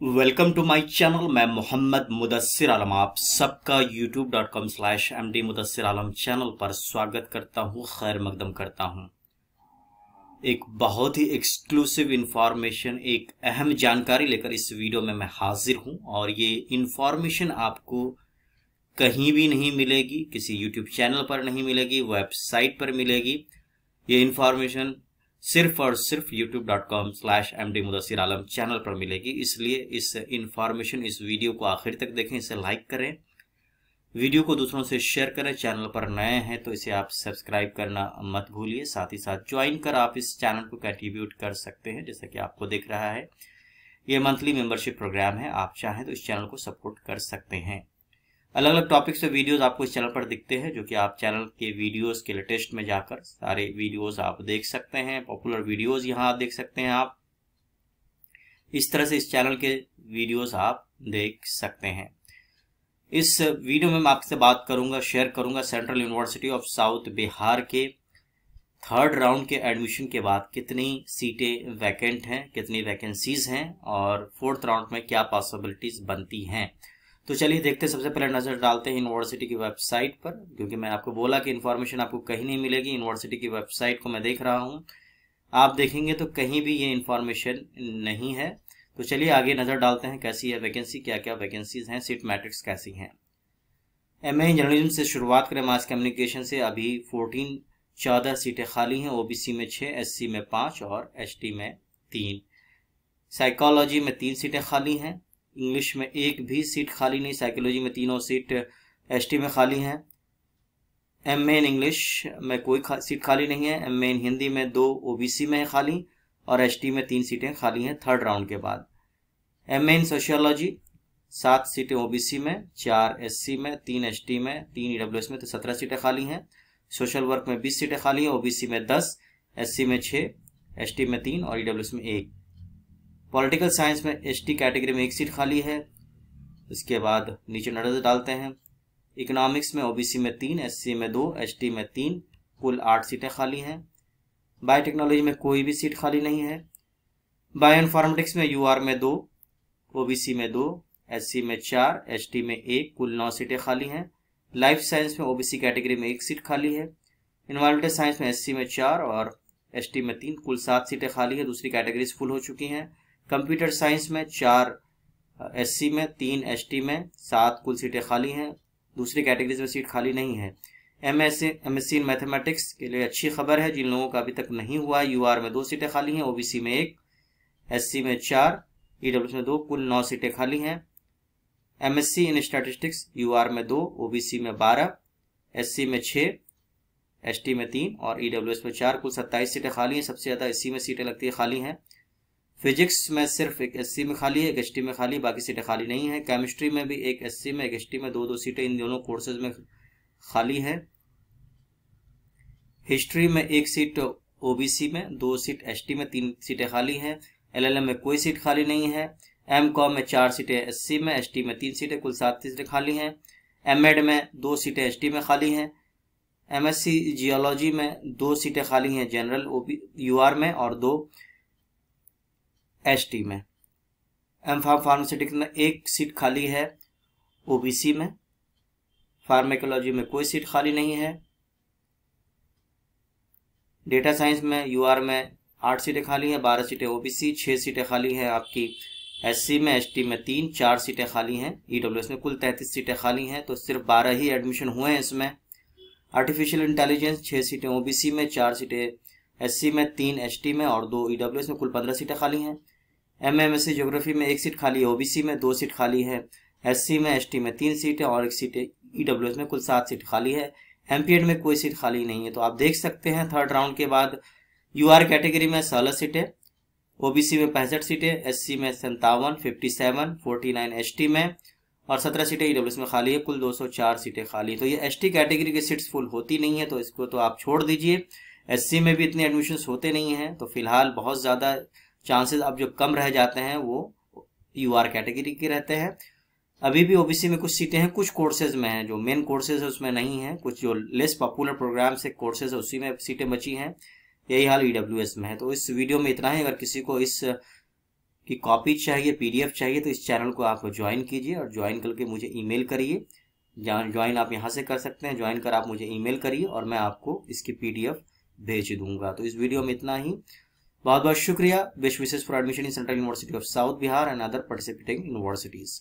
Welcome to my channel मैं मोहम्मद मुदस्सिर आलम, आप सबका youtube.com slash M D Mudassir Alam channel पर स्वागत करता हूँ, खैर मकदम करता हूँ। एक बहुत ही एक्सक्लूसिव इंफॉर्मेशन एक अहम जानकारी लेकर इस वीडियो में मैं हाजिर हूँ और ये इंफॉर्मेशन आपको कहीं भी नहीं मिलेगी, किसी यूट्यूब चैनल पर नहीं मिलेगी वेबसाइट पर मिलेगी। ये इंफॉर्मेशन सिर्फ़ और सिर्फ़ youtube.com slash M D Mudassar Alam channel पर मिलेगी। इसलिए इस इंफॉर्मेशन इस वीडियो को आखिर तक देखें, इसे लाइक करें। वीडियो को दूसरों से शेयर करें। चैनल पर नए हैं तो इसे आप सब्सक्राइब करना मत भूलिए। साथ ही साथ ज्वाइन कर आप इस चैनल को कंट्रीब्यूट कर सकते हैं, जैसा कि आपको दिख रहा है। ये मंथली मेंबरशिप प्रोग्राम है। आप चाहें तो इस चैनल को सपोर्ट कर सकते हैं। अलग अलग टॉपिक्स पे वीडियोस आपको इस चैनल पर दिखते हैं, जो कि आप चैनल के वीडियोस के लेटेस्ट में जाकर सारे वीडियोस आप देख सकते हैं पॉपुलर वीडियोस यहाँ देख सकते हैं आप। इस तरह से इस चैनल के वीडियोस आप देख सकते हैं। इस वीडियो में मैं आपसे बात करूँगा शेयर करूँगा central university of south Bihar के थर्ड राउंड के एडमिशन के बाद कितनी सीटें वैकेंट हैं, कितनी वैकेंसीज हैं, और फोर्थ राउंड में क्या पॉसिबिलिटीज बनती हैं। तो चलिए देखते सबसे पहले नज़र डालते हैं यूनिवर्सिटी की वेबसाइट पर, क्योंकि मैं आपको बोला कि इन्फॉर्मेशन आपको कहीं नहीं मिलेगी यूनिवर्सिटी की वेबसाइट को मैं देख रहा हूँ। आप देखेंगे तो कहीं भी ये इन्फॉर्मेशन नहीं है। तो चलिए आगे नज़र डालते हैं, कैसी है वैकेंसी क्या क्या वैकेंसीज हैं सीट मैट्रिक्स कैसी हैं। एम ए जर्नलिज्म से शुरुआत करें मास कम्युनिकेशन से। अभी फोर्टीन चौदह सीटें खाली हैं ओबीसी में छः एससी में पाँच और एसटी में तीन। साइकोलॉजी में तीन सीटें खाली हैं। इंग्लिश में एक भी सीट खाली नहीं साइकोलॉजी में तीनों सीट एसटी में खाली हैं। एम ए इन इंग्लिश में कोई खा, सीट खाली नहीं है। एम ए इन हिंदी में दो ओबीसी में है खाली और एसटी में तीन सीटें खाली हैं थर्ड राउंड के बाद। एम ए इन सोशियोलॉजी सात सीटें ओबीसी में चार एससी में तीन एसटी में तीन ईडब्ल्यूएस में तो सत्रह सीटें खाली हैं। सोशल वर्क में बीस सीटें खाली हैं ओबीसी में दस एससी में छः एसटी में तीन और ईडब्ल्यूएस में एक। पॉलिटिकल साइंस में एस कैटेगरी में एक सीट खाली है। इसके बाद नीचे नज़र डालते हैं। इकोनॉमिक्स में ओबीसी में तीन एससी में दो एसटी में तीन, कुल आठ सीटें खाली हैं। बायोटेक्नोलॉजी में कोई भी सीट खाली नहीं है। बायो इन्फॉर्मेटिक्स में यूआर में दो ओबीसी में दो एससी में चार एसटी में एक, कुल नौ सीटें खाली हैं। लाइफ साइंस में ओबीसी कैटेगरी में एक सीट खाली है। इन्वायरमेंटल साइंस में एससी में चार और एसटी में तीन, कुल सात सीटें खाली है। दूसरी कैटेगरीज फुल हो चुकी हैं। कंप्यूटर साइंस में चार एससी में, तीन एसटी में, सात कुल सीटें खाली हैं, दूसरी कैटेगरीज में सीट खाली नहीं है। एम एस इन मैथमेटिक्स के लिए अच्छी खबर है, जिन लोगों का अभी तक नहीं हुआ है यू आर में दो सीटें खाली हैं, ओबीसी में एक, एससी में चार ईडब्ल्यू में दो, कुल नौ सीटें खाली हैं। M S C in statistics U R में दो, ओबीसी में बारह, एससी में छः एसटी में तीन और ईडब्ल्यूएस में चार, कुल सत्ताईस सीटें खाली हैं। सबसे ज़्यादा एससी में सीटें लगती है, खाली हैं। फिजिक्स में सिर्फ़ एक एससी में खाली है, एक एसटी में खाली, बाकी सीटें खाली नहीं है। केमिस्ट्री में भी एक एससी में, एक एसटी में दो दो सीटें इन दोनों कोर्सेज में खाली है। हिस्ट्री में एक सीट ओबीसी में, दो सीट एसटी में, तीन सीटें खाली हैं। एलएलएम में कोई सीट खाली नहीं है। एम कॉम में चार सीटें एससी में एसटी में तीन सीटें, कुल सात सीटें खाली हैं। एम एड में दो सीटें एसटी में खाली हैं। एमएससी जियोलॉजी में दो सीटें खाली हैं जनरल यूआर में और दो एसटी में। एम फार्म फार्मास्यूटिक्स में एक सीट खाली है ओबीसी में। फार्मेकोलॉजी में कोई सीट खाली नहीं है। डेटा साइंस में यूआर में आठ सीटें खाली हैं, बारह सीटें ओबीसी छः सीटें खाली हैं आपकी एससी में एसटी में तीन, चार सीटें खाली हैं। ईडब्ल्यूएस में कुल तैंतीस सीटें खाली हैं तो सिर्फ़ बारह ही एडमिशन हुए हैं इसमें। आर्टिफिशियल इंटेलिजेंस छः सीटें ओबीसी में, चार सीटें एससी में, तीन एसटी में और दो ईडब्ल्यूएस में कुल पंद्रह सीटें खाली हैं। M M S C geography में एक सीट खाली है ओबीसी में दो सीट खाली है एससी में एसटी में तीन सीटें और एक सीट ईडब्ल्यूएस में कुल सात सीट खाली है। एमपीएड में कोई सीट खाली नहीं है। तो आप देख सकते हैं थर्ड राउंड के बाद यूआर कैटेगरी में सोलह सीटें ओबीसी में पैंसठ सीटें एससी में संतावन fifty seven forty nine S में और सत्रह सीटें ईडब्ल्यूएस में खाली है, कुल 204 सीटें खाली। तो ये एसटी कैटेगरी की सीट्स फुल होती नहीं है तो इसको तो आप छोड़ दीजिए। एससी में भी इतने एडमिशन होते नहीं हैं तो फ़िलहाल बहुत ज़्यादा चांसेस अब जो कम रह जाते हैं, वो यू आर कैटेगरी के रहते हैं। अभी भी ओबीसी में कुछ सीटें हैं, कुछ कोर्सेज में हैं, जो मेन कोर्सेज है, उसमें नहीं है। कुछ जो लेस पॉपुलर प्रोग्राम से कोर्सेज है, उसी में सीटें बची हैं। यही हाल ईडब्ल्यूएस में है। तो इस वीडियो में इतना ही। अगर किसी को इस, की कॉपी चाहिए पीडीएफ चाहिए तो इस चैनल को आप ज्वाइन कीजिए और ज्वाइन करके मुझे ई करिए। ज्वाइन आप यहाँ से कर सकते हैं। ज्वाइन कर आप मुझे ईमेल करिए और मैं आपको इसकी पीडीएफ भेज दूँगा। तो इस वीडियो में इतना ही। बहुत बहुत शुक्रिया best wishes for admission in central university of south Bihar and other participating universities